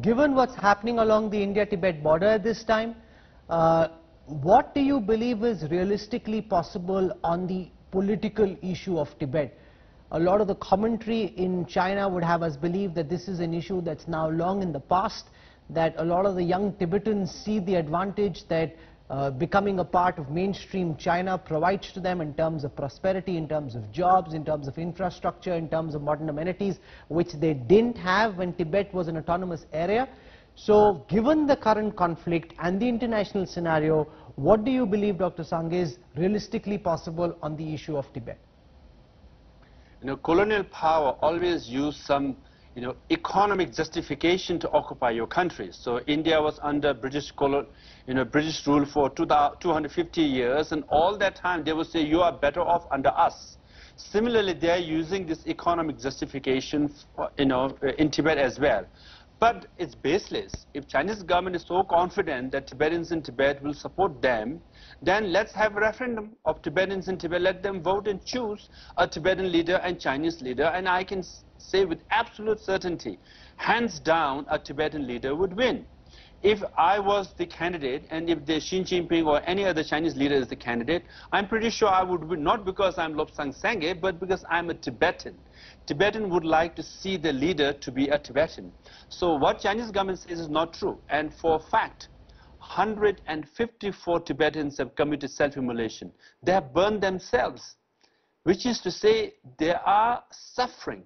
Given what's happening along the India-Tibet border at this time, uh, what do you believe is realistically possible on the political issue of Tibet? A lot of the commentary in China would have us believe that this is an issue that's now long in the past, that a lot of the young Tibetans see the advantage that uh, becoming a part of mainstream China provides to them in terms of prosperity, in terms of jobs, in terms of infrastructure, in terms of modern amenities, which they didn't have when Tibet was an autonomous area. So given the current conflict and the international scenario, what do you believe, Dr. Sangay, is realistically possible on the issue of Tibet? You know, colonial power always used some you know, economic justification to occupy your country. So India was under British, you know, British rule for 250 years, and all that time they would say, you are better off under us. Similarly, they are using this economic justification, for, you know, in Tibet as well. But it's baseless. If Chinese government is so confident that Tibetans in Tibet will support them, then let's have a referendum of Tibetans in Tibet. Let them vote and choose a Tibetan leader and Chinese leader. And I can say with absolute certainty, hands down, a Tibetan leader would win. If I was the candidate and if the Xi Jinping or any other Chinese leader is the candidate, I'm pretty sure I would win, not because I'm Lobsang Sangay, but because I'm a Tibetan. Tibetan would like to see the leader to be a Tibetan. So what Chinese government says is not true. And for a fact, 154 Tibetans have committed self-immolation. They have burned themselves, which is to say they are suffering.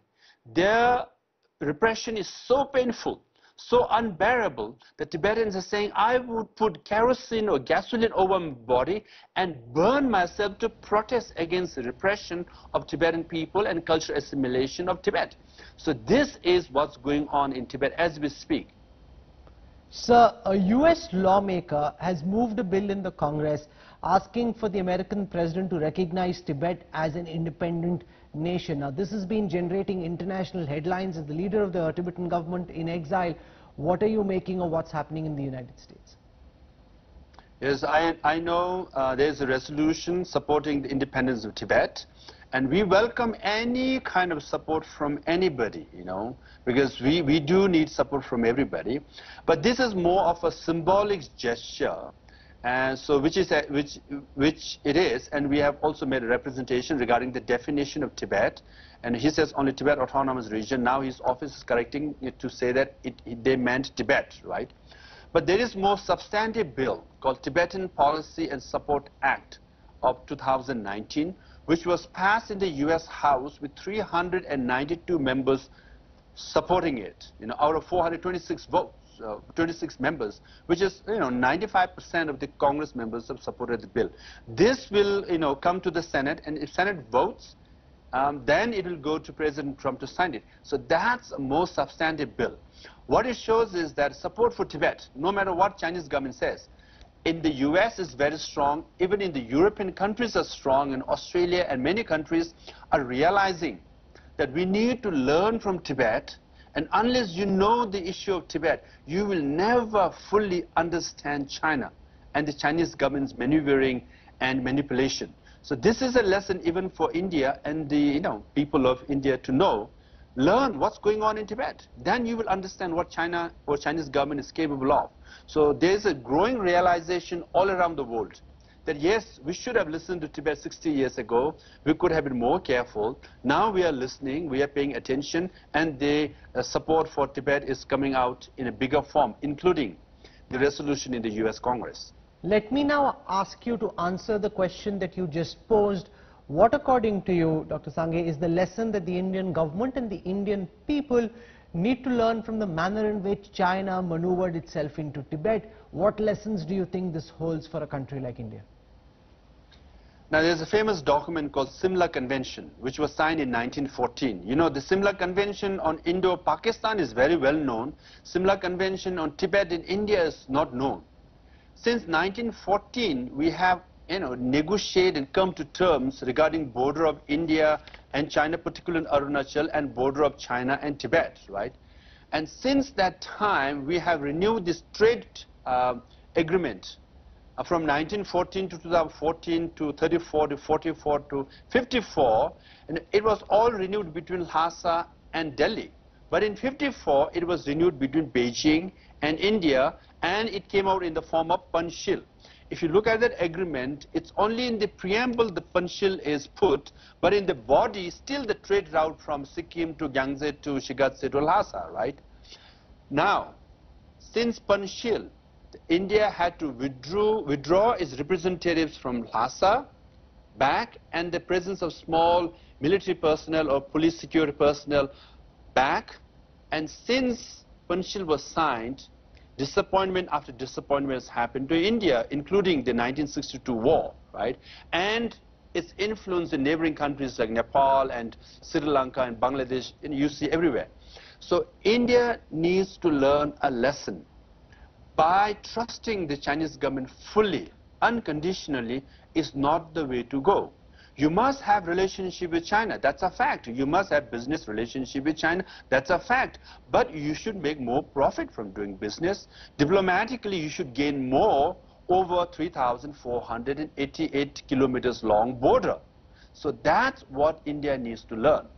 Their repression is so painful so unbearable that Tibetans are saying, I would put kerosene or gasoline over my body and burn myself to protest against the repression of Tibetan people and cultural assimilation of Tibet. So this is what's going on in Tibet as we speak. Sir, a US lawmaker has moved a bill in the Congress asking for the American president to recognize Tibet as an independent nation. Now, this has been generating international headlines as the leader of the Tibetan government in exile. What are you making of what's happening in the United States? Yes, I, I know uh, there's a resolution supporting the independence of Tibet. And we welcome any kind of support from anybody, you know, because we, we do need support from everybody. But this is more of a symbolic gesture and so which is which which it is and we have also made a representation regarding the definition of Tibet. And he says only Tibet autonomous region. Now his office is correcting it to say that it, it, they meant Tibet right? But there is more substantive bill called Tibetan Policy and Support Act of 2019 which was passed in the US House with 392 members supporting it you know out of 426 votes uh, 26 members, which is, you know, 95% of the Congress members have supported the bill. This will, you know, come to the Senate, and if Senate votes, um, then it will go to President Trump to sign it. So that's a more substantive bill. What it shows is that support for Tibet, no matter what Chinese government says, in the US is very strong, even in the European countries are strong, and Australia and many countries are realizing that we need to learn from Tibet and unless you know the issue of Tibet, you will never fully understand China and the Chinese government's maneuvering and manipulation. So this is a lesson even for India and the you know, people of India to know. Learn what's going on in Tibet. Then you will understand what China or Chinese government is capable of. So there's a growing realization all around the world that yes, we should have listened to Tibet 60 years ago. We could have been more careful. Now we are listening, we are paying attention, and the uh, support for Tibet is coming out in a bigger form, including the resolution in the US Congress. Let me now ask you to answer the question that you just posed. What, according to you, Dr. Sangay, is the lesson that the Indian government and the Indian people need to learn from the manner in which China maneuvered itself into Tibet? What lessons do you think this holds for a country like India? Now, there's a famous document called Simla Convention, which was signed in 1914. You know, the Simla Convention on Indo-Pakistan is very well known. Simla Convention on Tibet in India is not known. Since 1914, we have, you know, negotiated and come to terms regarding border of India and China, particularly in Arunachal, and border of China and Tibet, right? And since that time, we have renewed this trade uh, agreement Uh, from 1914 to 2014 to 34 to 44 to 54, and it was all renewed between Lhasa and Delhi. But in 54, it was renewed between Beijing and India, and it came out in the form of Panchshil. If you look at that agreement, it's only in the preamble the Panchshil is put, but in the body, still the trade route from Sikkim to Gyantse to Shigatse to Lhasa, right? Now, since Panchshil, India had to withdraw, withdraw its representatives from Lhasa back and the presence of small military personnel or police security personnel back. And since Panchshil was signed, disappointment after disappointment has happened to India, including the 1962 war, right? And its influence in neighboring countries like Nepal and Sri Lanka and Bangladesh, you see everywhere. So India needs to learn a lesson by trusting the Chinese government fully, unconditionally, is not the way to go. You must have relationship with China. That's a fact. You must have business relationship with China. That's a fact. But you should make more profit from doing business. Diplomatically, you should gain more over 3,488 kilometers long border. So that's what India needs to learn.